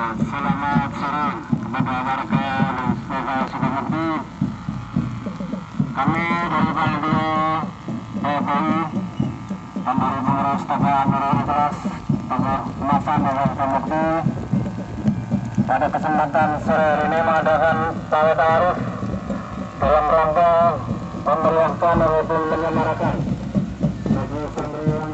selamat sore kepada warga Sukamukti. Kami dari PPI dan dari pengurus pada kesempatan sore ini mengadakan tawa taruh dalam rangka pemberiakan maupun menyemarakan bagi santriwan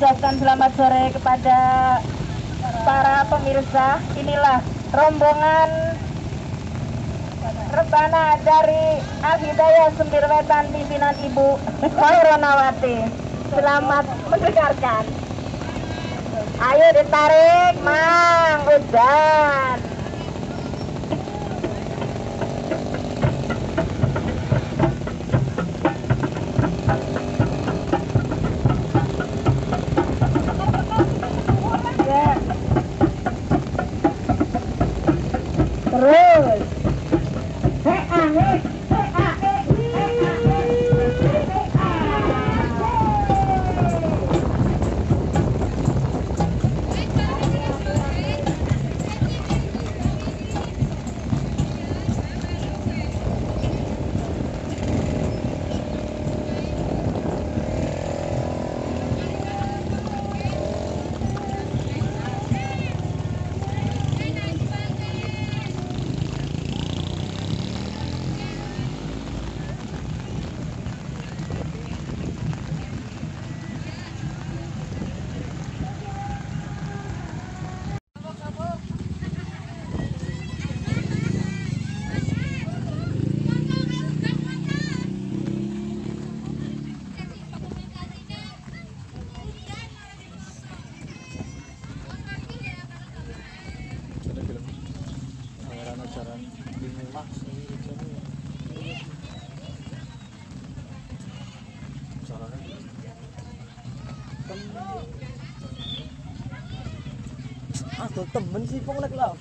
mengucapkan selamat sore kepada para pemirsa. Inilah rombongan rebana dari Al Hidayah Sumbirwetan pimpinan Ibu Khaironawati. Selamat mendengarkan. Ayo ditarik, Mang. Hujan. Tầm 放那个。了